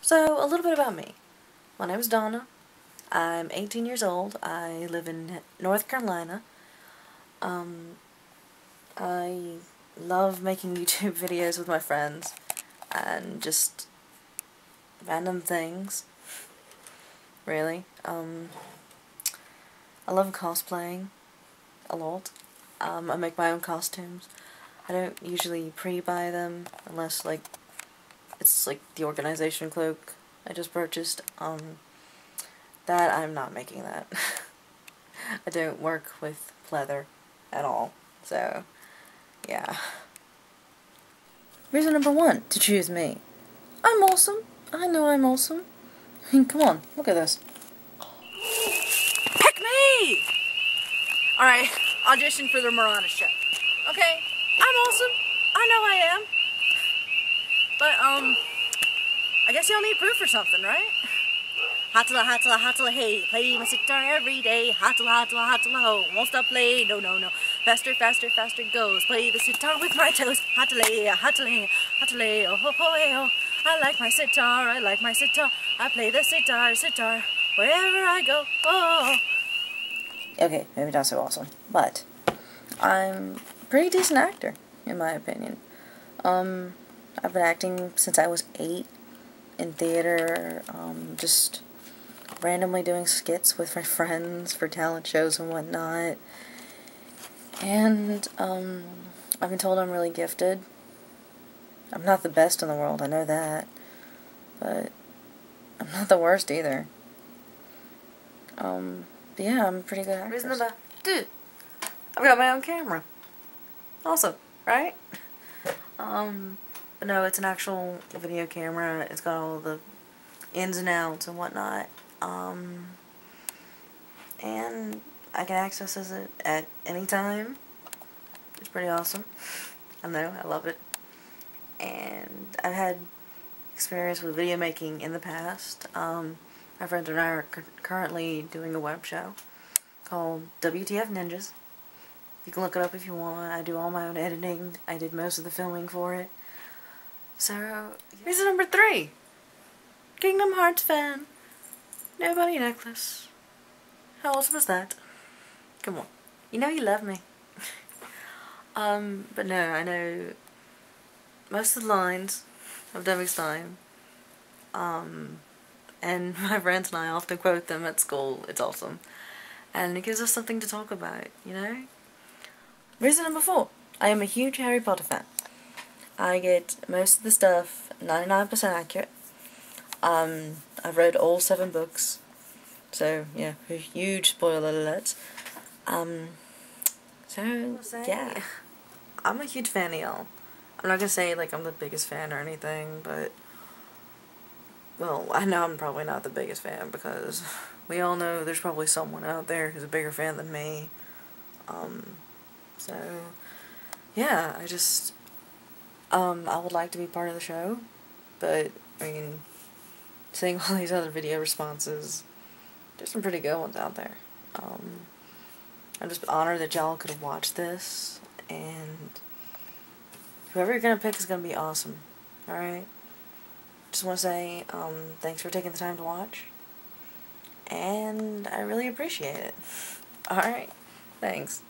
So, a little bit about me. My name is Donna. I'm 18 years old. I live in North Carolina. Um, I love making YouTube videos with my friends and just random things. Really. Um, I love cosplaying a lot. Um, I make my own costumes. I don't usually pre-buy them unless like it's like the organization cloak I just purchased. Um, that I'm not making that. I don't work with pleather at all. So, yeah. Reason number one to choose me. I'm awesome. I know I'm awesome. I mean, come on, look at this. Pick me! Alright, audition for the Marauder show. Okay, I'm awesome. I know I am. But, um, I guess y'all need proof or something, right? Hatala, hatala, hatala, hey, play my sitar every day. Hatala, hatala, hatala, ho, won't stop play, no, no, no. Faster, faster, faster goes. Play the sitar with my toes. Hatale, hatale, hatale, oh, ho, ho, hey, oh. I like my sitar, I like my sitar. I play the sitar, sitar, wherever I go, oh. Okay, maybe not so awesome, but I'm a pretty decent actor, in my opinion. Um, I've been acting since I was eight in theater, um, just randomly doing skits with my friends for talent shows and whatnot. And, um, I've been told I'm really gifted. I'm not the best in the world, I know that. But I'm not the worst either. Um, but yeah, I'm pretty good actress. Reason two. I've got my own camera. Awesome, right? Um, no, it's an actual video camera. It's got all the ins and outs and whatnot. Um, and I can access it at any time. It's pretty awesome. I know, I love it. And I've had experience with video making in the past. Um, my friend and I are currently doing a web show called WTF Ninjas. You can look it up if you want. I do all my own editing. I did most of the filming for it. So, here's number three. Kingdom Hearts fan. Nobody necklace. How awesome was that? Come on. You know you love me. um, but no, I know most of the lines of Debbie time. Um, and my friends and I often quote them at school. It's awesome. And it gives us something to talk about, you know? Reason number four. I am a huge Harry Potter fan. I get most of the stuff 99% accurate. Um, I've read all seven books, so yeah, huge spoiler alert. Um, so yeah, I'm a huge fan of y'all. I'm not gonna say like I'm the biggest fan or anything, but well, I know I'm probably not the biggest fan because we all know there's probably someone out there who's a bigger fan than me. Um, so yeah, I just um, I would like to be part of the show, but, I mean, seeing all these other video responses, there's some pretty good ones out there. Um, I'm just honored that y'all could have watched this, and whoever you're gonna pick is gonna be awesome, alright? Just want to say, um, thanks for taking the time to watch, and I really appreciate it. Alright, thanks.